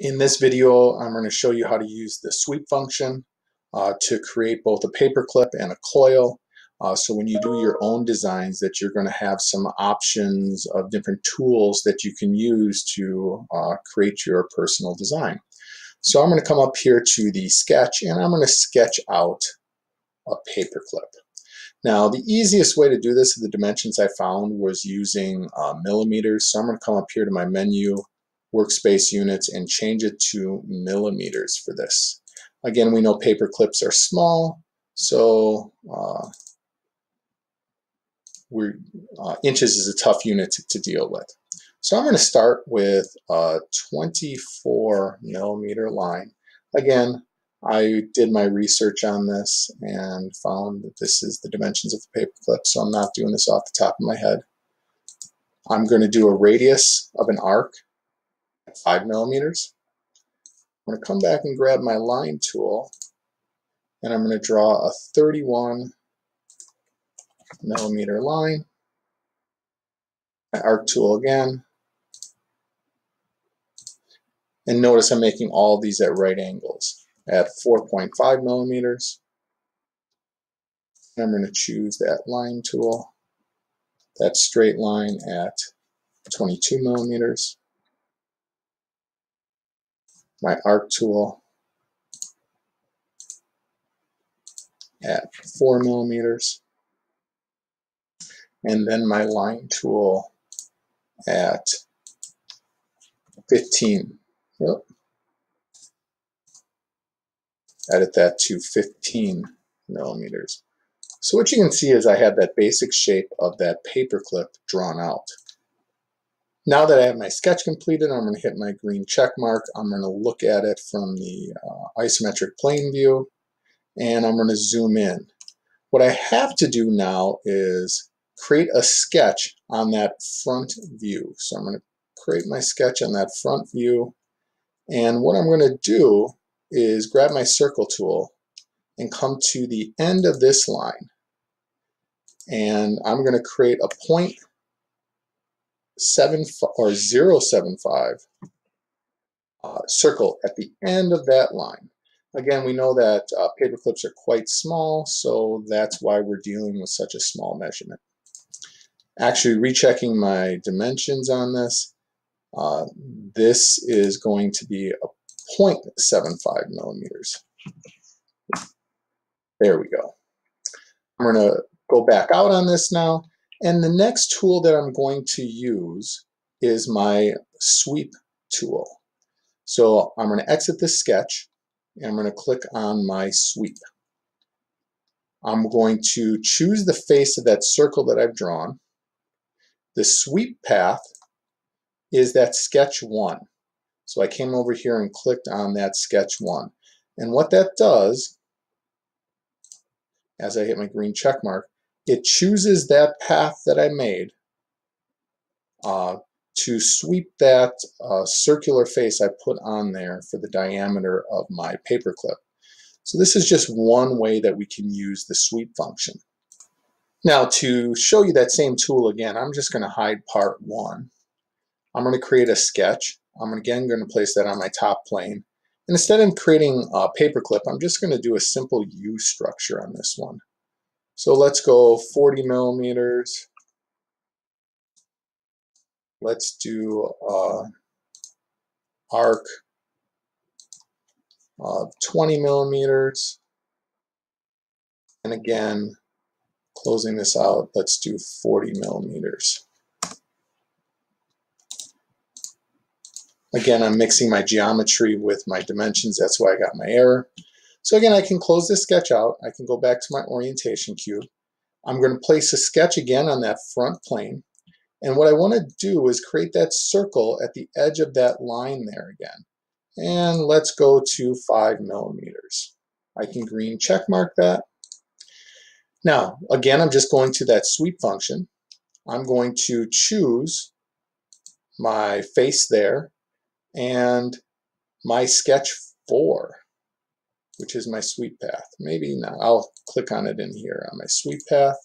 In this video, I'm going to show you how to use the sweep function uh, to create both a paper clip and a coil. Uh, so when you do your own designs that you're going to have some options of different tools that you can use to uh, create your personal design. So I'm going to come up here to the sketch and I'm going to sketch out a paper clip. Now the easiest way to do this, the dimensions I found was using uh, millimeters. So I'm going to come up here to my menu workspace units and change it to millimeters for this. Again, we know paper clips are small, so uh, we're, uh, inches is a tough unit to, to deal with. So I'm going to start with a 24 millimeter line. Again, I did my research on this and found that this is the dimensions of the paper clip, so I'm not doing this off the top of my head. I'm going to do a radius of an arc five millimeters. I'm going to come back and grab my line tool and I'm going to draw a 31 millimeter line. My arc tool again. And notice I'm making all these at right angles at 4.5 millimeters. I'm going to choose that line tool, that straight line at 22 millimeters my arc tool at 4 millimeters and then my line tool at 15. Yep. Edit that to 15 millimeters. So what you can see is I have that basic shape of that paper clip drawn out. Now that I have my sketch completed, I'm going to hit my green check mark. I'm going to look at it from the uh, isometric plane view, and I'm going to zoom in. What I have to do now is create a sketch on that front view. So I'm going to create my sketch on that front view, and what I'm going to do is grab my circle tool and come to the end of this line. And I'm going to create a point seven or zero seven five uh, circle at the end of that line. Again, we know that uh, paper clips are quite small, so that's why we're dealing with such a small measurement. Actually, rechecking my dimensions on this, uh, this is going to be a 0.75 millimeters. There we go. I'm going to go back out on this now and the next tool that I'm going to use is my sweep tool. So I'm going to exit this sketch and I'm going to click on my sweep. I'm going to choose the face of that circle that I've drawn. The sweep path is that sketch one. So I came over here and clicked on that sketch one. And what that does, as I hit my green check mark, it chooses that path that I made uh, to sweep that uh, circular face I put on there for the diameter of my paper clip. So this is just one way that we can use the sweep function. Now to show you that same tool again, I'm just going to hide part one. I'm going to create a sketch. I'm again going to place that on my top plane. And instead of creating a paper clip, I'm just going to do a simple U structure on this one. So let's go 40 millimeters. Let's do uh, arc of 20 millimeters. And again, closing this out, let's do 40 millimeters. Again, I'm mixing my geometry with my dimensions. That's why I got my error. So again, I can close this sketch out. I can go back to my orientation cube. I'm going to place a sketch again on that front plane. And what I want to do is create that circle at the edge of that line there again. And let's go to 5 millimeters. I can green check mark that. Now, again, I'm just going to that sweep function. I'm going to choose my face there and my sketch 4 which is my sweep path. Maybe not. I'll click on it in here on my sweep path.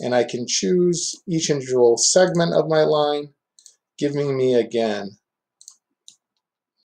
And I can choose each individual segment of my line, giving me again